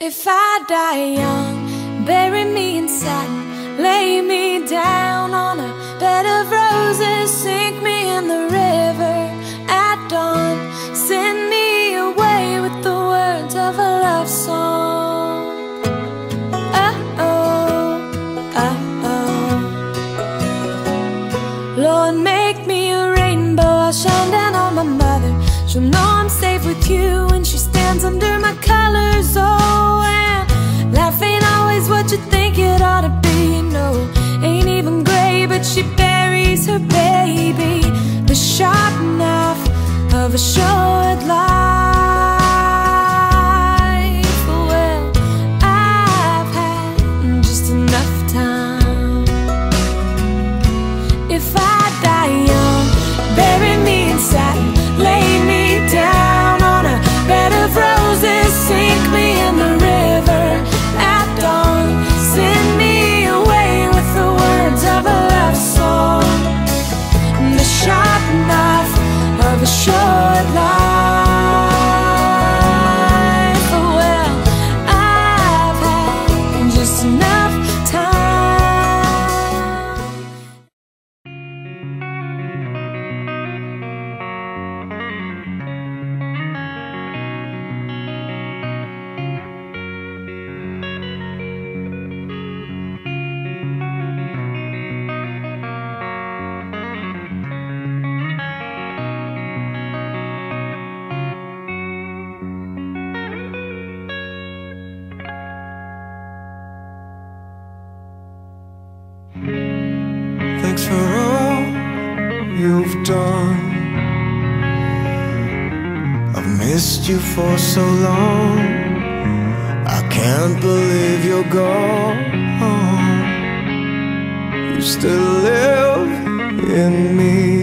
If I die young, bury me in satin, lay me down on a bed of roses, sink me in the river at dawn, send me away with the words of a love song. Oh oh, oh oh. Lord, make me a rainbow, I'll shine down on my mother. She'll know I'm safe with you stands under my colors. Oh, and life ain't always what you think it ought to be. No, ain't even gray, but she buries her baby. The sharp knife of a short life. Thanks for all you've done. I've missed you for so long. I can't believe you're gone. You still live in me.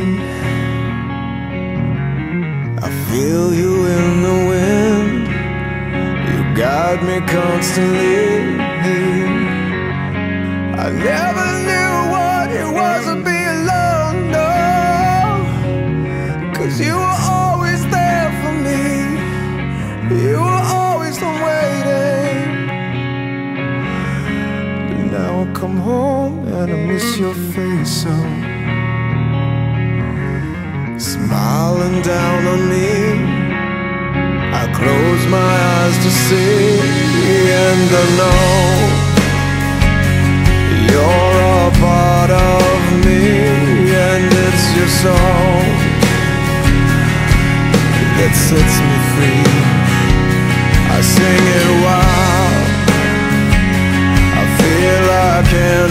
I feel you in the wind. You guide me constantly. Come home and I miss your face so. Smiling down on me. I close my eyes to see, and I know. You're a part of me, and it's your song that sets me free. I sing it wild. Can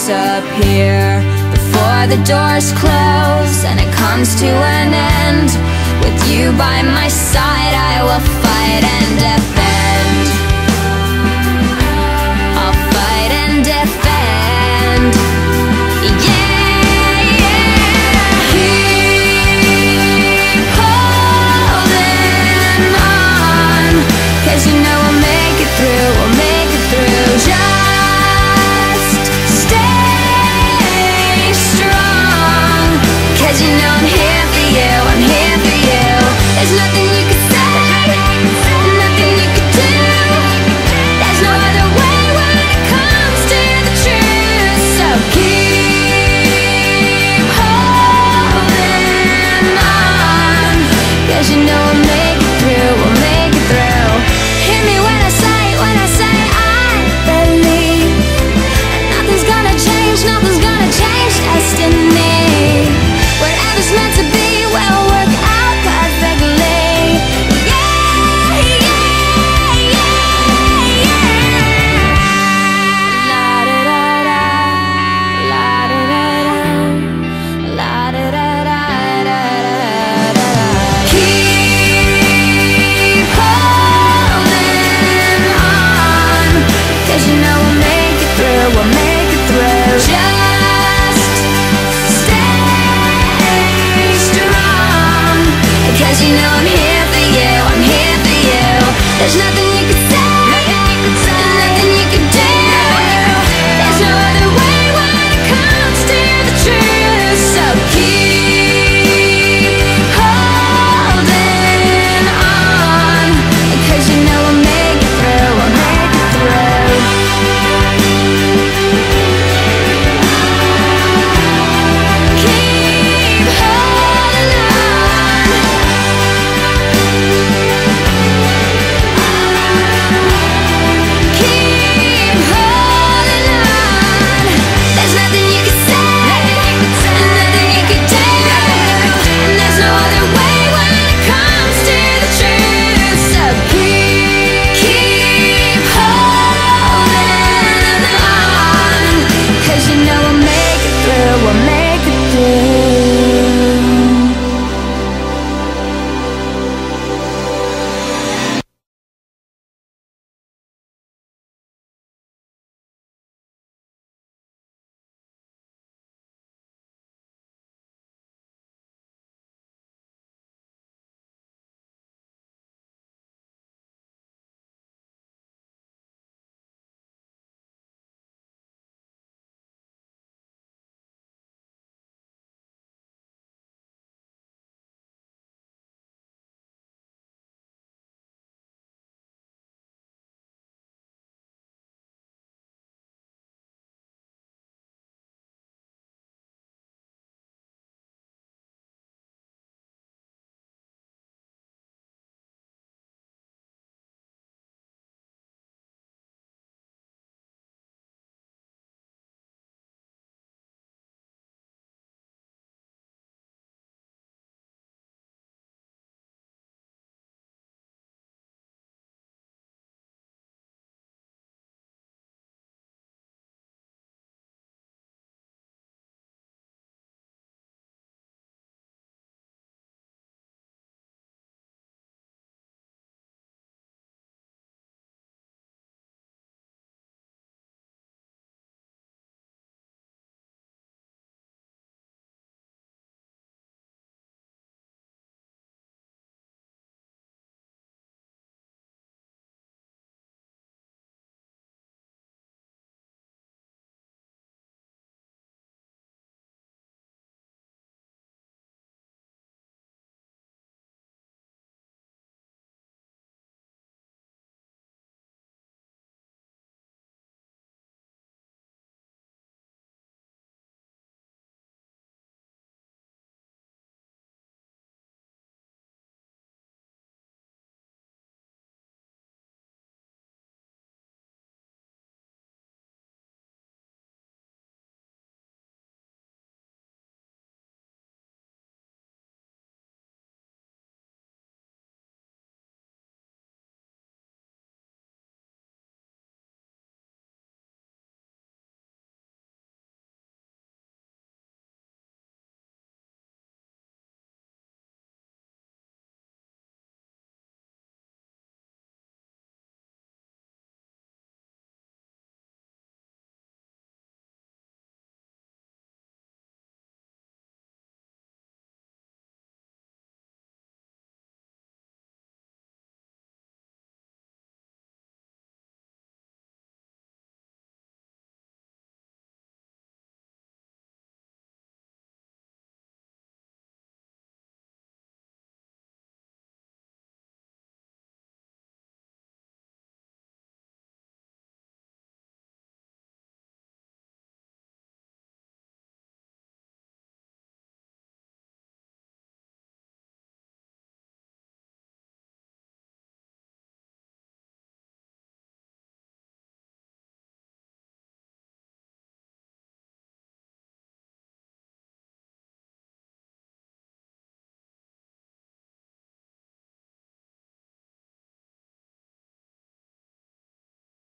disappear Before the doors close and it comes to an end. With you by my side I will fight and defend